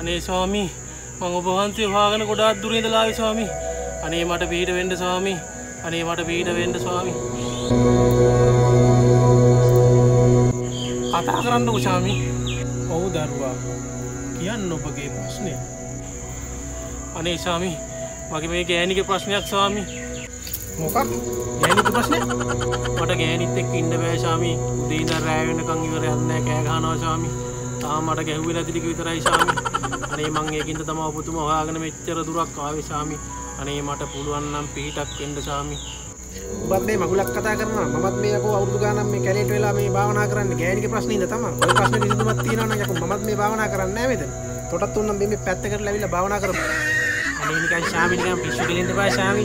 මං ඔබ වහන්සේ හොයාගෙන ගොඩාක් දුර ඉඳලා ආවේ ස්වාමී. අනේ මට පිහිට වෙන්න ස්වාමී. අනේ මට පිහිට වෙන්න ස්වාමී. කතා කරන්නකෝ ස්වාමී. ඔව් දරුවා. කියන්න ඔබගේ ප්‍රශ්නය. අනේ ස්වාමී මගේ මේ ගෑනිගේ ප්‍රශ්නයක් ස්වාමී. මොකක්? ගෑනිගේ ප්‍රශ්නයක්? මට ගෑනිත් එක්ක ඉන්න බෑ ස්වාමී. උදේ ඉඳන් රෑ වෙනකන් ඉවරයක් නැහැ කෑ ගහනවා ස්වාමී. තාම මට ගැහුවේ නැති ටික විතරයි ස්වාමී. අනේ මං ඒකින්ද තමයි ඔබතුම හොයාගෙන මෙච්චර දුරක් ආවේ ස්වාමී. අනේ මට පුළුවන් නම් පිහිටක් වෙන්න ස්වාමී. ඔබත් මේ මගුලක් කතා කරනවා මමත් මේ යකෝ අවුරුදු ගානක් මේ කැලේට වෙලා මේ භාවනා කරන්න ගෑණිගේ ප්‍රශ්නේ ඉඳ තමයි. ඔය ප්‍රශ්නේ විසඳුමක් තියෙනවා නම් යකෝ මමත් මේ භාවනා කරන්නේ නැහැ මෙතන. තොටත් උන්නම් මේ මේ පැත්තකට ඇවිල්ලා භාවනා කරමු. අනේ නිකන් ශාමි නිකන් පිස්සු කෙලින්න බෑ ශාමි.